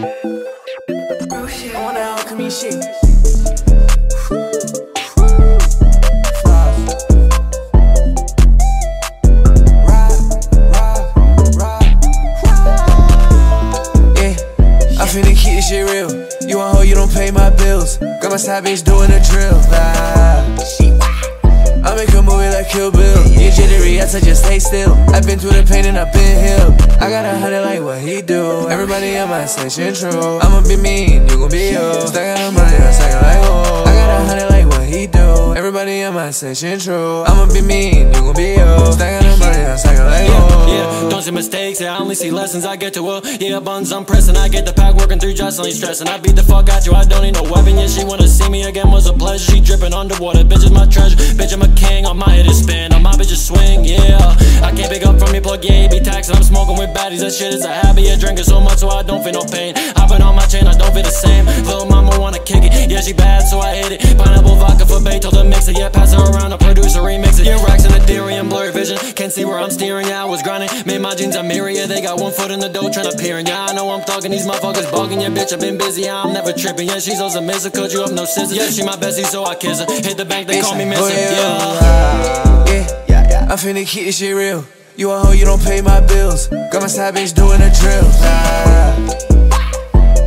I shit. Yeah, I finna keep this shit real. You a hoe, you don't pay my bills. Got my side bitch doing a drill. I tell you stay still. I've been through the pain and I've been healed. I got a hundred like what he do. Everybody on my station true. I'ma be mean, you gon' be you. Stack the money, I'm stacking like oh. I got a hundred like what he do. Everybody on my station true. I'ma be mean, you gon' be you. Stack the money, I'm stacking like oh. Yeah, don't see mistakes, yeah, I only see lessons. I get to work, yeah, buns, I'm pressing. I get the pack working through just only stressing. I beat the fuck out you, I don't need no weapon. Yeah, she wanna see me again, was a pleasure. She dripping underwater, bitch is my treasure. Bitch, I'm a king, on my head plug, yeah, be taxing. I'm smoking with baddies, that shit is a habit. Yeah, drinking so much, so I don't feel no pain. Hopping on my chain, I don't feel the same. Little mama wanna kick it, yeah, she bad, so I hit it. Pineapple vodka for bait, told her mix it, yeah, pass her around, the producer remix it. Yeah, racks in Ethereum, blurry vision, can't see where I'm steering, yeah, I was grinding. Made my jeans a mirror, yeah, they got one foot in the dough trying to peer. And yeah, I know I'm thugging, these motherfuckers bugging, yeah, bitch, I've been busy, yeah, I'm never tripping. Yeah, she's also miss cut you up, no scissors. Yeah, she my bestie, so I kiss her. Hit the bank, they call me missing, oh, yeah. Yeah, yeah, yeah. I'm finna keep this shit real. You a hoe, you don't pay my bills. Got my side bitch doing a drill. Ah.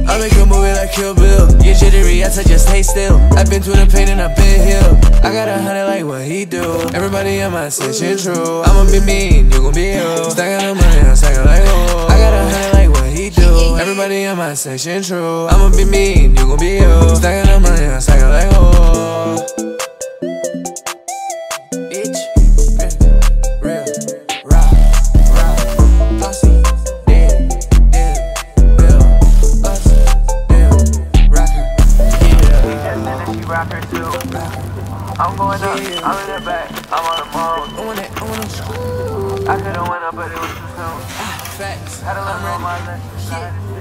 I make a movie like Kill Bill. You jittery, I tell you stay still. I've been through the pain and I've been healed. I got a hundred like what he do. Everybody on my station true. I'ma be mean, you gon' be you. Stacking the money, I'm stacking like oh. I got a hundred like what he do. Everybody on my station true. I'ma be mean, you gon' be you. Stacking I'm going up, I'm in the back, I'm on the mode. I want it, I. I could've went up, but it was too soon. Ah, facts. Had to I'm let my list.